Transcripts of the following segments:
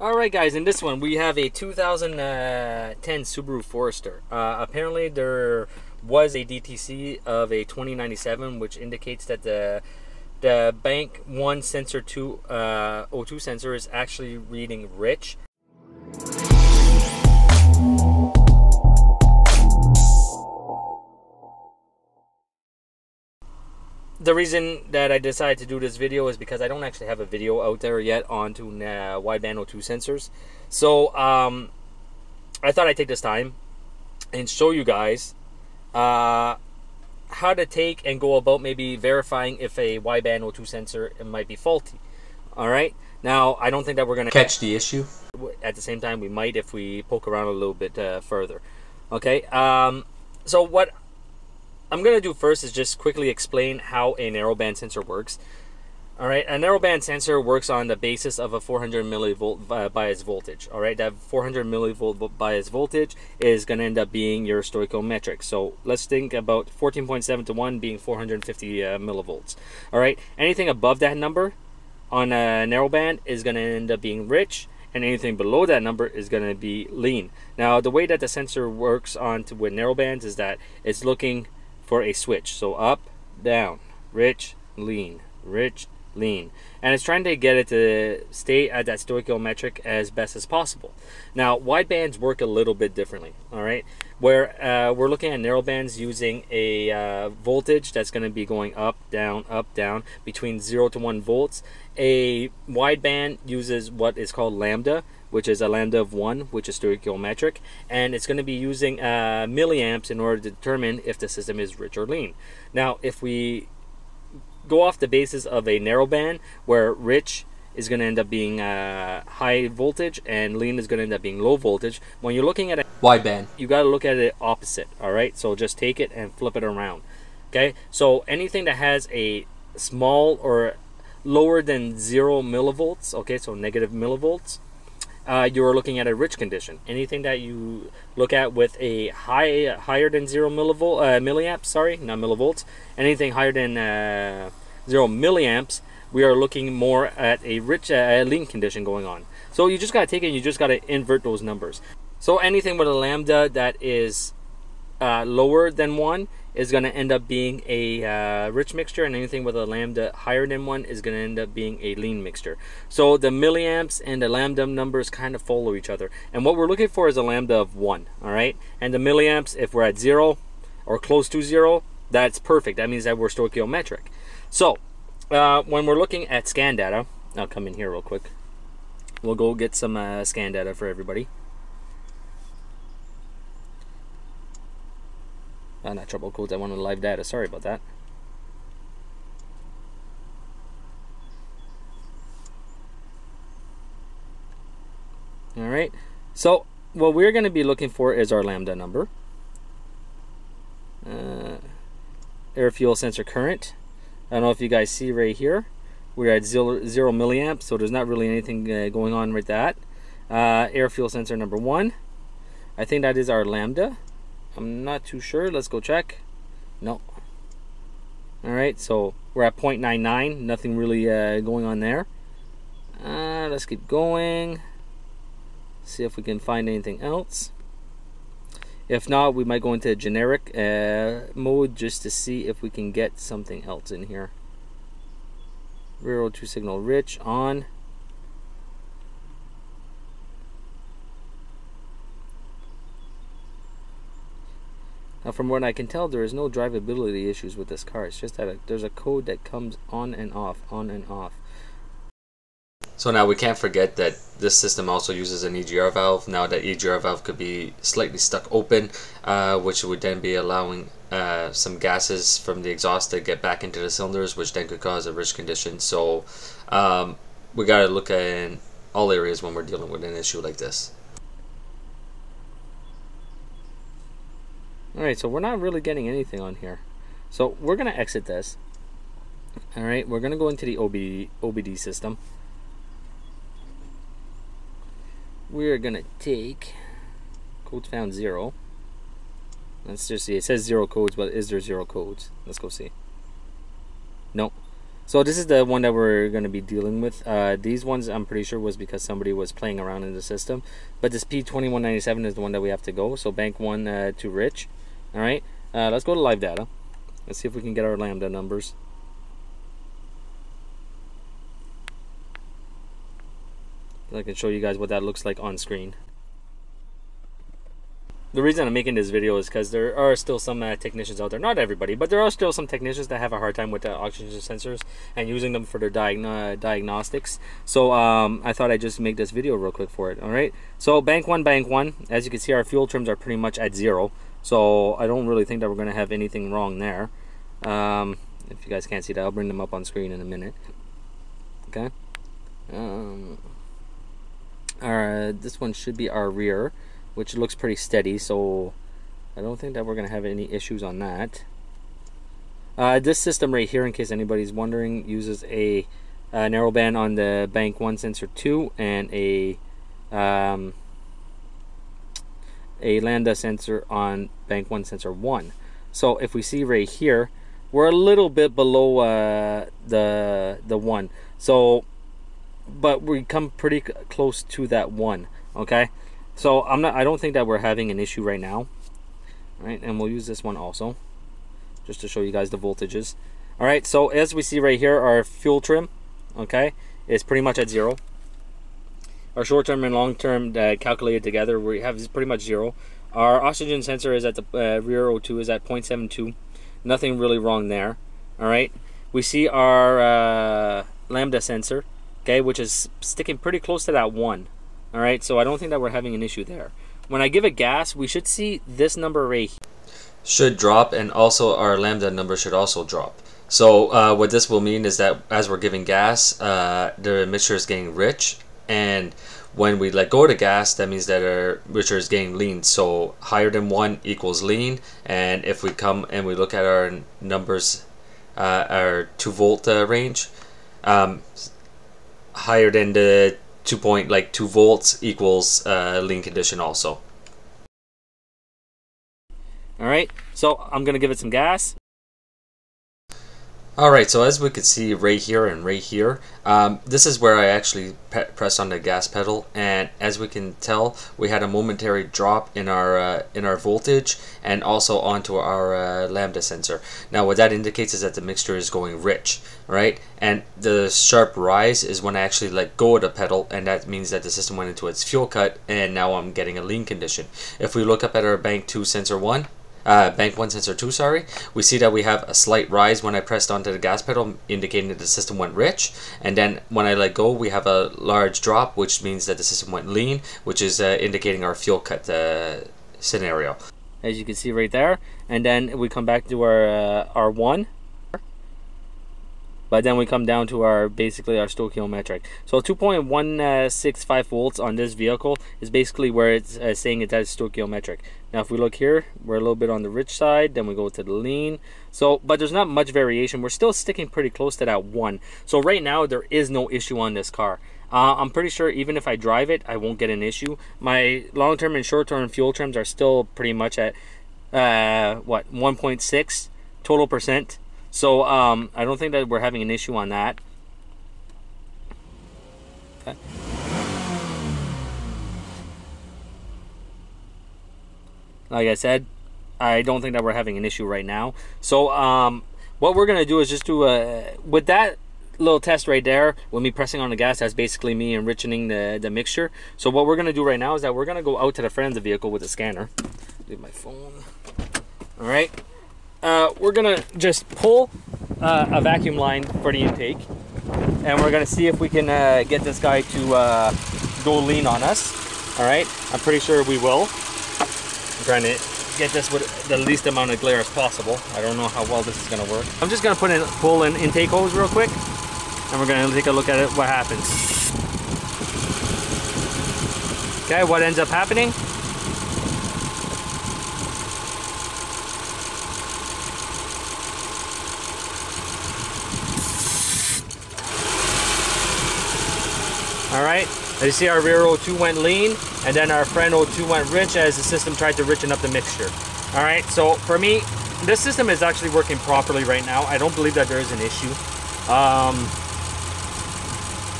All right, guys. In this one, we have a 2010 Subaru Forester. Uh, apparently, there was a DTC of a 2097, which indicates that the the bank one sensor two uh, O2 sensor is actually reading rich. The reason that I decided to do this video is because I don't actually have a video out there yet onto uh, wideband O2 sensors. So um, I thought I'd take this time and show you guys uh, how to take and go about maybe verifying if a wideband O2 sensor might be faulty. All right. Now I don't think that we're going to catch the issue. At the same time, we might if we poke around a little bit uh, further. Okay. Um, so what I'm going to do first is just quickly explain how a narrowband sensor works. All right, a narrowband sensor works on the basis of a 400 millivolt uh, bias voltage. All right, that 400 millivolt bias voltage is going to end up being your stoichiometric. So let's think about 14.7 to 1 being 450 uh, millivolts. All right, anything above that number on a narrowband is going to end up being rich, and anything below that number is going to be lean. Now, the way that the sensor works on to with narrowbands is that it's looking for a switch. So up, down, rich, lean, rich, lean. And it's trying to get it to stay at that stoichiometric as best as possible. Now, wide bands work a little bit differently, all right? Where uh, we're looking at narrow bands using a uh, voltage that's going to be going up, down, up, down, between 0 to 1 volts. A wide band uses what is called lambda, which is a lambda of 1, which is stoichiometric, and it's going to be using uh, milliamps in order to determine if the system is rich or lean. Now, if we go off the basis of a narrow band where rich is going to end up being uh, high voltage and lean is going to end up being low voltage. When you're looking at a wide band, you got to look at it opposite. All right, so just take it and flip it around. Okay, so anything that has a small or lower than zero millivolts, okay, so negative millivolts, uh, you're looking at a rich condition. Anything that you look at with a high higher than zero millivolt uh, milliamps, sorry, not millivolts, anything higher than uh, zero milliamps, we are looking more at a rich uh, lean condition going on. So you just gotta take it. and You just gotta invert those numbers. So anything with a lambda that is uh, lower than one is going to end up being a uh, rich mixture and anything with a lambda higher than one is going to end up being a lean mixture. So the milliamps and the lambda numbers kind of follow each other. And what we're looking for is a lambda of one all right? And the milliamps if we're at zero or close to zero that's perfect. That means that we're stoichiometric. So uh, when we're looking at scan data I'll come in here real quick. We'll go get some uh, scan data for everybody Uh, not trouble codes, I wanted live data. Sorry about that. Alright, so what we're going to be looking for is our lambda number. Uh, air fuel sensor current. I don't know if you guys see right here. We're at zero, zero milliamps, so there's not really anything uh, going on with that. Uh, air fuel sensor number one. I think that is our lambda. I'm not too sure. Let's go check. No. All right, so we're at 0.99. Nothing really uh, going on there. Uh, let's keep going. See if we can find anything else. If not, we might go into a generic uh, mode just to see if we can get something else in here. Rear O2 signal rich on. Now from what I can tell, there is no drivability issues with this car. It's just that there's a code that comes on and off, on and off. So now we can't forget that this system also uses an EGR valve. Now that EGR valve could be slightly stuck open, uh, which would then be allowing uh, some gases from the exhaust to get back into the cylinders, which then could cause a rich condition. So um, we got to look at all areas when we're dealing with an issue like this. Alright, so we're not really getting anything on here. So we're to exit this. Alright, we're going to go into the OBD, OBD system. We're to take codes found zero. Let's just see. It says zero codes, but is there zero codes? Let's go see. Nope. So this is the one that we're going to be dealing with. Uh, these ones I'm pretty sure was because somebody was playing around in the system. But this P2197 is the one that we have to go. So bank one uh, to Rich. All right. Uh, let's go to live data. Let's see if we can get our Lambda numbers. I can show you guys what that looks like on screen the reason I'm making this video is because there are still some uh, technicians out there, not everybody, but there are still some technicians that have a hard time with the oxygen sensors and using them for their diagno diagnostics. So um, I thought I'd just make this video real quick for it. All right. So bank one, bank one. As you can see, our fuel trims are pretty much at zero. So I don't really think that we're going to have anything wrong there. Um, if you guys can't see that, I'll bring them up on screen in a minute. Okay. Um, this one should be our rear which looks pretty steady so I don't think that we're gonna have any issues on that uh, this system right here in case anybody's wondering uses a, a narrowband on the bank 1 sensor 2 and a um, a lambda sensor on bank 1 sensor 1 so if we see right here we're a little bit below uh, the the 1 so but we come pretty close to that 1 okay so I'm not. I don't think that we're having an issue right now. All right, and we'll use this one also, just to show you guys the voltages. All right, so as we see right here, our fuel trim, okay, is pretty much at zero. Our short term and long term uh, calculated together, we have is pretty much zero. Our oxygen sensor is at the uh, rear O2 is at 0.72. Nothing really wrong there. All right. We see our uh, lambda sensor, okay, which is sticking pretty close to that one. All right, so I don't think that we're having an issue there. When I give a gas, we should see this number right here. Should drop, and also our lambda number should also drop. So uh, what this will mean is that as we're giving gas, uh, the mixture is getting rich, and when we let go of the gas, that means that our mixture is getting lean. So higher than one equals lean, and if we come and we look at our numbers, uh, our two volt uh, range, um, higher than the two point like two volts equals uh, lean condition also. All right, so I'm gonna give it some gas. Alright, so as we could see right here and right here, um, this is where I actually pressed on the gas pedal and as we can tell we had a momentary drop in our uh, in our voltage and also onto our uh, lambda sensor. Now what that indicates is that the mixture is going rich, right? And the sharp rise is when I actually let go of the pedal and that means that the system went into its fuel cut and now I'm getting a lean condition. If we look up at our bank 2 sensor 1, uh, bank 1 sensor 2, sorry, we see that we have a slight rise when I pressed onto the gas pedal, indicating that the system went rich. And then when I let go, we have a large drop, which means that the system went lean, which is uh, indicating our fuel cut uh, scenario. As you can see right there. And then we come back to our uh, R1, but then we come down to our basically our stoichiometric. So 2.165 volts on this vehicle is basically where it's uh, saying it has stoichiometric. Now if we look here, we're a little bit on the rich side, then we go to the lean. So, but there's not much variation. We're still sticking pretty close to that one. So right now there is no issue on this car. Uh, I'm pretty sure even if I drive it, I won't get an issue. My long-term and short-term fuel trims are still pretty much at uh, what 1.6 total percent so um, I don't think that we're having an issue on that. Okay. Like I said, I don't think that we're having an issue right now. So um, what we're gonna do is just do a with that little test right there with me pressing on the gas that's basically me enriching the, the mixture so what we're gonna do right now is that we're gonna go out to the front of the vehicle with the scanner leave my phone all right uh, we're gonna just pull uh, a vacuum line for the intake and we're gonna see if we can uh, get this guy to uh, go lean on us. All right? I'm pretty sure we will. I'm trying to get this with the least amount of glare as possible. I don't know how well this is gonna work. I'm just gonna put in pull an intake hose real quick and we're gonna take a look at it what happens. Okay what ends up happening All you see our rear O2 went lean and then our front O2 went rich as the system tried to richen up the mixture. All right, so for me, this system is actually working properly right now. I don't believe that there is an issue. Um,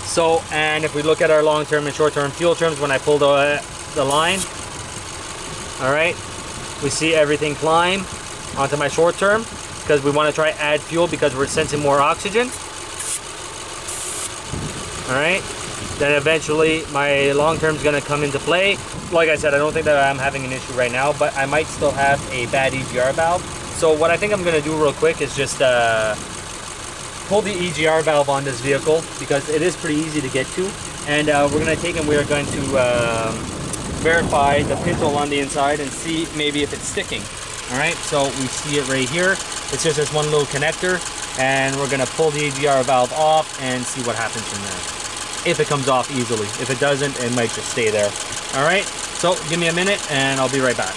so, and if we look at our long-term and short-term fuel trims, when I pull the, the line, all right, we see everything climb onto my short-term because we want to try add fuel because we're sensing more oxygen. All right, then eventually my long-term is going to come into play. Like I said, I don't think that I'm having an issue right now, but I might still have a bad EGR valve. So what I think I'm going to do real quick is just uh, pull the EGR valve on this vehicle because it is pretty easy to get to. And uh, we're going to take and we are going to um, verify the pintle on the inside and see maybe if it's sticking. All right, so we see it right here. It's just this one little connector and we're gonna pull the EGR valve off and see what happens from there. If it comes off easily. If it doesn't, it might just stay there. All right, so give me a minute and I'll be right back.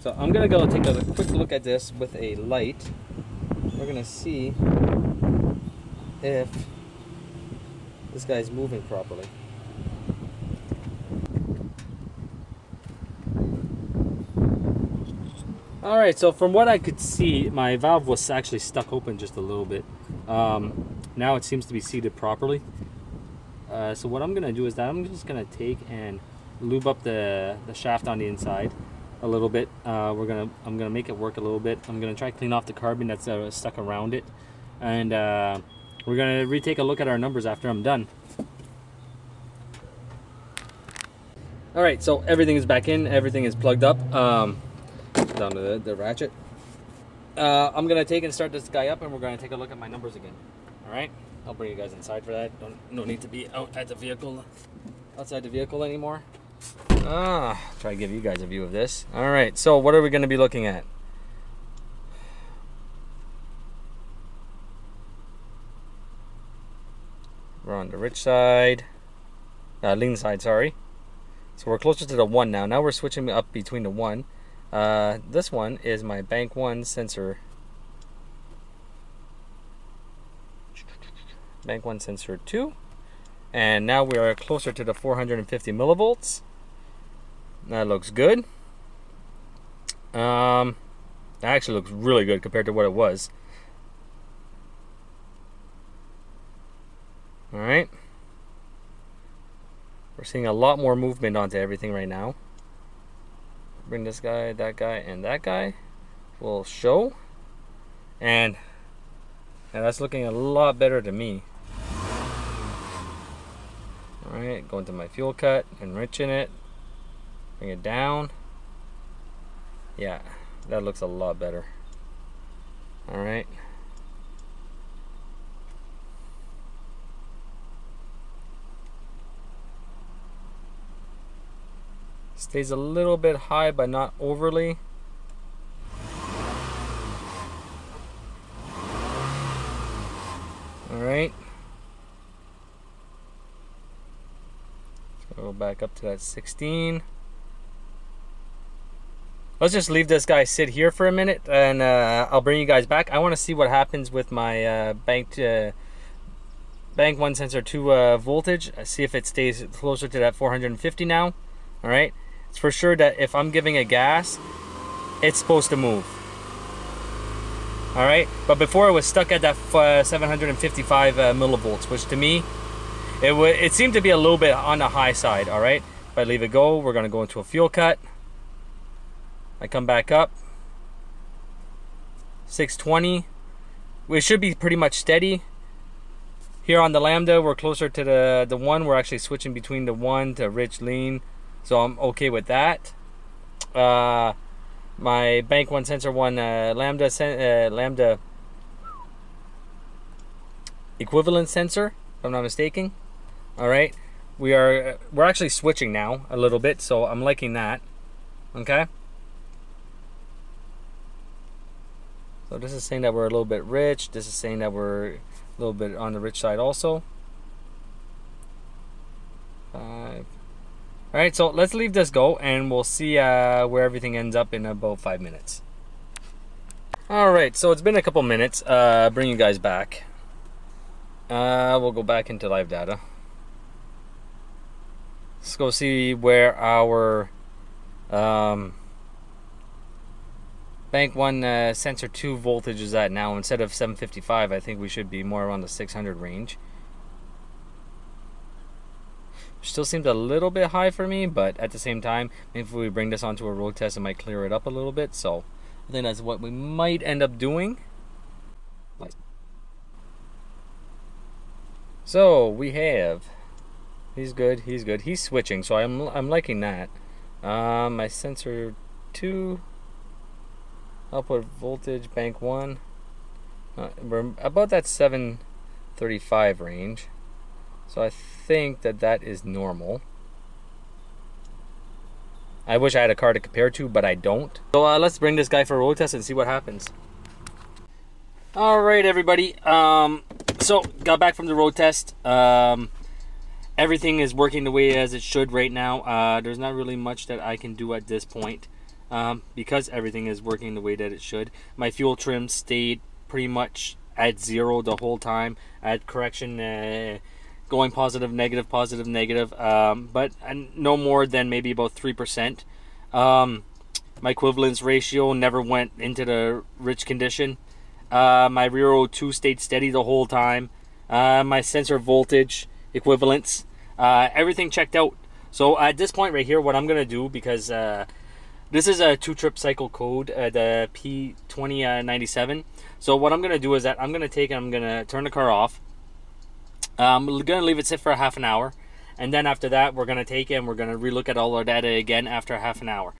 So I'm gonna go take a quick look at this with a light. We're gonna see if this guy's moving properly. Alright, so from what I could see, my valve was actually stuck open just a little bit. Um, now it seems to be seated properly. Uh, so what I'm gonna do is that I'm just gonna take and lube up the, the shaft on the inside a little bit. Uh, we're gonna I'm gonna make it work a little bit. I'm gonna try to clean off the carbon that's uh, stuck around it, and we're gonna retake a look at our numbers after I'm done. All right, so everything is back in. Everything is plugged up. Um, down to the, the ratchet. Uh, I'm gonna take and start this guy up, and we're gonna take a look at my numbers again. All right, I'll bring you guys inside for that. Don't no need to be out at the vehicle, outside the vehicle anymore. Ah, try to give you guys a view of this. All right, so what are we going to be looking at? We're on the rich side, uh, lean side, sorry. So we're closer to the one now. Now we're switching up between the one. Uh, this one is my bank one sensor. Bank one sensor two. And now we are closer to the 450 millivolts. That looks good. Um, that actually looks really good compared to what it was. All right. We're seeing a lot more movement onto everything right now. Bring this guy, that guy, and that guy. We'll show. And, and that's looking a lot better to me. Alright, going to my fuel cut, enriching it. Bring it down. Yeah, that looks a lot better. All right. Stays a little bit high, but not overly. All right. go back up to that 16 let's just leave this guy sit here for a minute and uh, I'll bring you guys back. I want to see what happens with my uh, bank uh, bank one sensor 2 uh, voltage. See if it stays closer to that 450 now. All right. It's for sure that if I'm giving a gas, it's supposed to move. All right. But before it was stuck at that uh, 755 uh, millivolts, which to me, it, it seemed to be a little bit on the high side. All right. If I leave it go, we're going to go into a fuel cut. I come back up. 620. We should be pretty much steady. Here on the Lambda, we're closer to the, the one. We're actually switching between the one to rich lean. So I'm okay with that. Uh, my bank one sensor one uh, Lambda uh, Lambda equivalent sensor, if I'm not mistaken. All right, we are we're actually switching now a little bit, so I'm liking that. Okay. So this is saying that we're a little bit rich. This is saying that we're a little bit on the rich side also. Five. All right, so let's leave this go and we'll see uh, where everything ends up in about five minutes. All right, so it's been a couple minutes. Uh, bring you guys back. Uh, we'll go back into live data. Let's go see where our um, bank one uh, sensor two voltage is at now. Instead of 755, I think we should be more around the 600 range. Still seems a little bit high for me, but at the same time, maybe if we bring this onto a road test, it might clear it up a little bit. So I think that's what we might end up doing. So we have. He's good. He's good. He's switching, so I'm I'm liking that. Um, my sensor two. Output voltage bank one. Uh, we're about that 735 range. So I think that that is normal. I wish I had a car to compare to, but I don't. So uh, let's bring this guy for a road test and see what happens. All right, everybody. Um, so got back from the road test. Um, everything is working the way as it should right now. Uh, there's not really much that I can do at this point um, because everything is working the way that it should. My fuel trim stayed pretty much at zero the whole time. I had correction. Uh, going positive, negative, positive, negative, um, but no more than maybe about 3%. Um, my equivalence ratio never went into the rich condition. Uh, my rear O2 stayed steady the whole time. Uh, my sensor voltage equivalence, uh, everything checked out. So at this point right here, what I'm gonna do because uh, this is a two-trip cycle code, uh, the P2097. So what I'm gonna do is that I'm gonna take and I'm gonna turn the car off. Um, going to leave it sit for a half an hour. And then after that, we're going to take it and we're going to relook at all our data again after half an hour.